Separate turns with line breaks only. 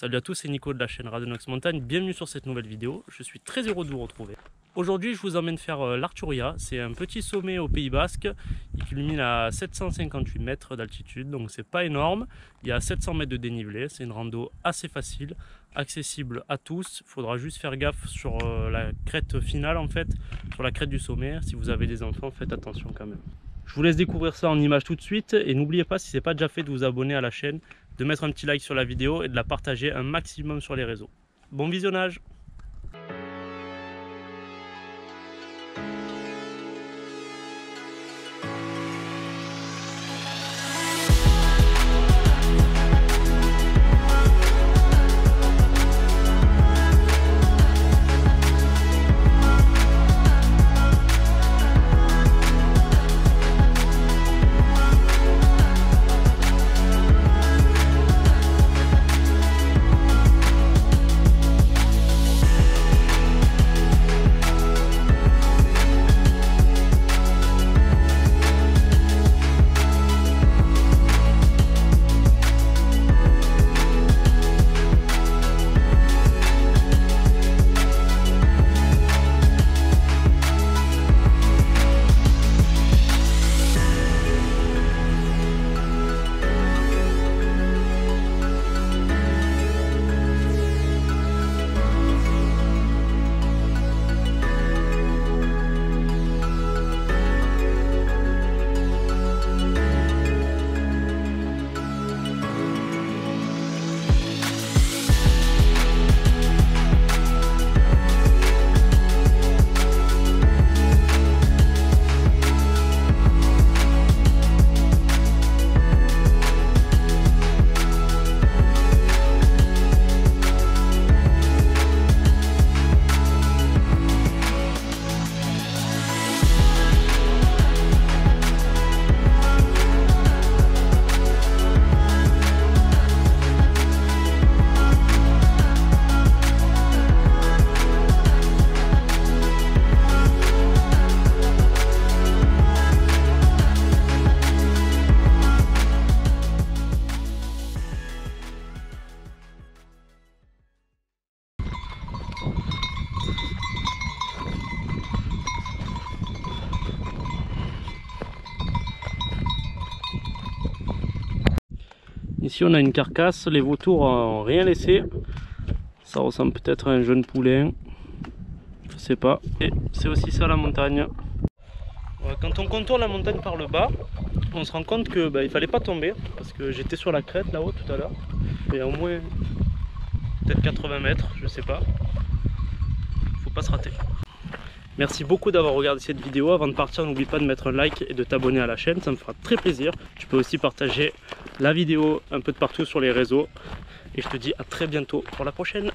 Salut à tous, c'est Nico de la chaîne Radonox Montagne, bienvenue sur cette nouvelle vidéo, je suis très heureux de vous retrouver. Aujourd'hui je vous emmène faire euh, l'Arturia, c'est un petit sommet au Pays Basque, il culmine à 758 mètres d'altitude, donc c'est pas énorme, il y a 700 mètres de dénivelé, c'est une rando assez facile, accessible à tous, il faudra juste faire gaffe sur euh, la crête finale en fait, sur la crête du sommet, si vous avez des enfants faites attention quand même. Je vous laisse découvrir ça en image tout de suite. Et n'oubliez pas si ce n'est pas déjà fait de vous abonner à la chaîne, de mettre un petit like sur la vidéo et de la partager un maximum sur les réseaux. Bon visionnage Ici on a une carcasse, les vautours n'ont rien laissé. Ça ressemble peut-être à un jeune poulain. Je sais pas. Et c'est aussi ça la montagne. Quand on contourne la montagne par le bas, on se rend compte que bah, il fallait pas tomber parce que j'étais sur la crête là-haut tout à l'heure. Il a au moins peut-être 80 mètres, je sais pas. Faut pas se rater. Merci beaucoup d'avoir regardé cette vidéo. Avant de partir, n'oublie pas de mettre un like et de t'abonner à la chaîne, ça me fera très plaisir. Tu peux aussi partager la vidéo un peu de partout sur les réseaux. Et je te dis à très bientôt pour la prochaine.